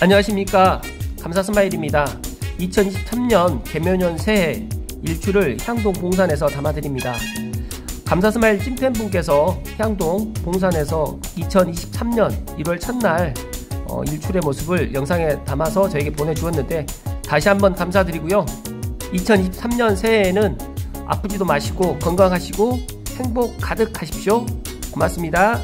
안녕하십니까. 감사스마일입니다. 2023년 개면연 새해 일출을 향동 봉산에서 담아드립니다. 감사스마일 찐팬분께서 향동 봉산에서 2023년 1월 첫날 어, 일출의 모습을 영상에 담아서 저에게 보내주었는데 다시 한번 감사드리고요. 2023년 새해에는 아프지도 마시고 건강하시고 행복 가득하십시오. 고맙습니다.